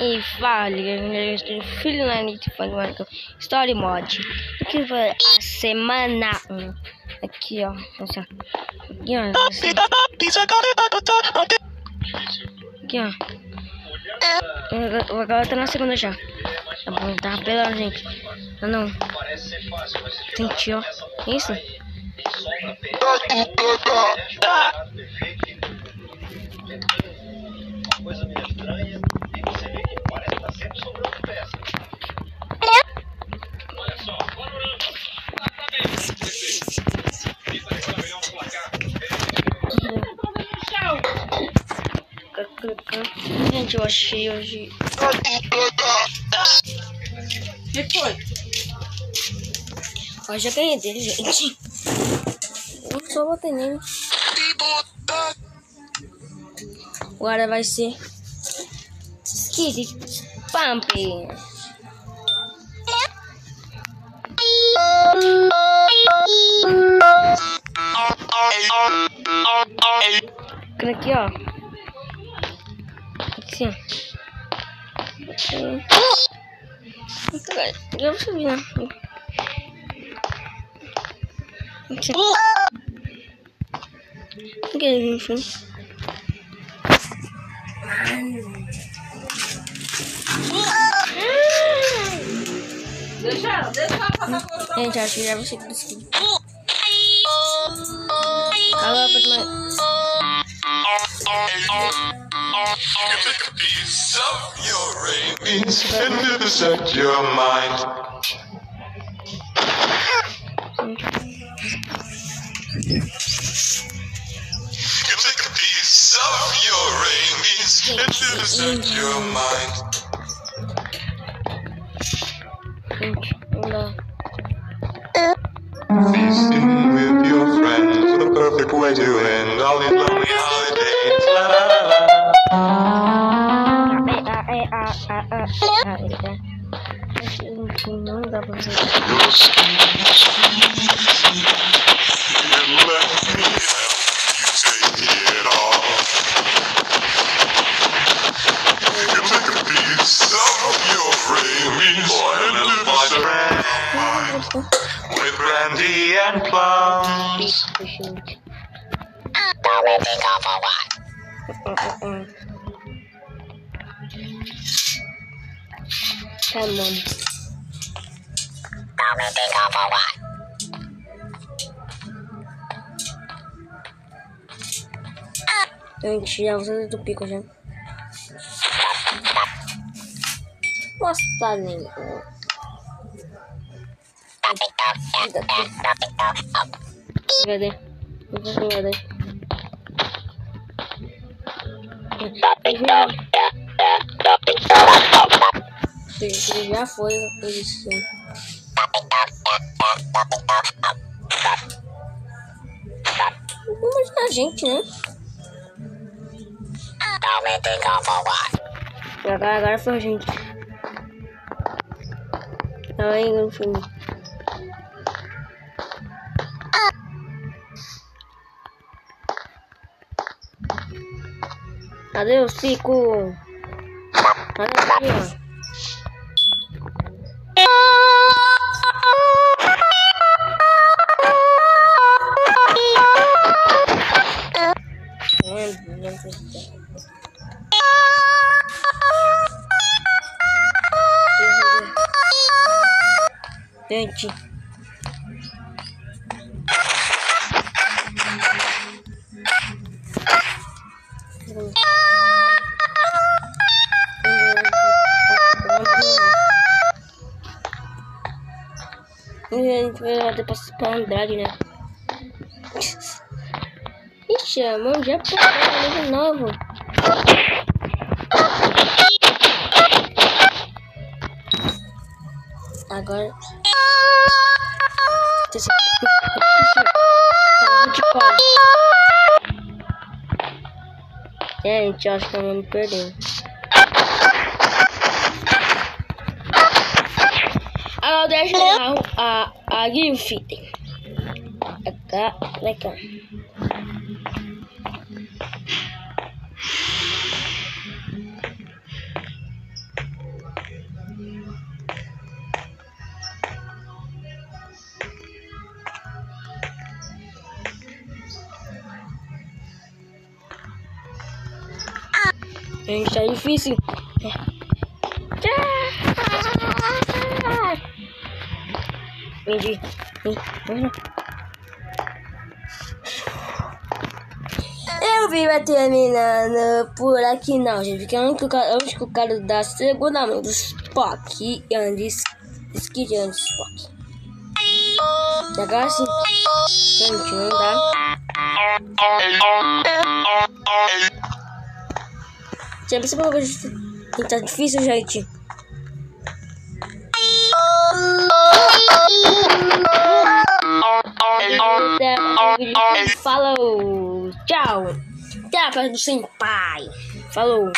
E fale, filho na Nit Story Mod. Aqui foi a semana 1. Aqui, ó. Nossa. Aqui, ó. Aqui, ó. Agora tá na segunda já. Tá bom, tá pelando, gente. Não, não. Senti, ó. Isso? coisa meio estranha Gente, eu achei hoje. O que foi? Eu já ganhei dele, gente. Eu só botei nele. Agora vai ser Skid Pump. Aqui, ó. Ó. Eu vou subir, né? Aqui. Aqui, enfim. Por Gente, Josh, you? I'll my. Take a piece of your ravings and dissect your mind. You take a piece of your ravings and dissect your mind. Feasting with your friends, the perfect way to end all these lonely holidays. La la la. Your skin is sweet, and let me brandy and plums. Now we take off? Come on. Now we take off a what? Gente, já usando do pico já. Nossa, tá Cadê? Cadê? Ele já foi a posição. Vamos a gente, né? Agora, agora foi a gente. Aí, no filme. Cadê o Cico? Cadê aqui, ó? Gente. Gente vai ter pra Andrade, né? A mão já pegou de novo. Agora. É, gente, acho que eu não perdeu. Agora deixa a, pague o fite. Acá, acá. Gente, tá difícil. Eu vi vai terminando por aqui não, gente. Porque antes que o cara da segunda mão do Spock e Andes. Skid Andes Spock. Agora sim. Gente, não dá. Já pensou coisa tá difícil, gente? Falou! Tchau! Até a próxima, pai! Falou!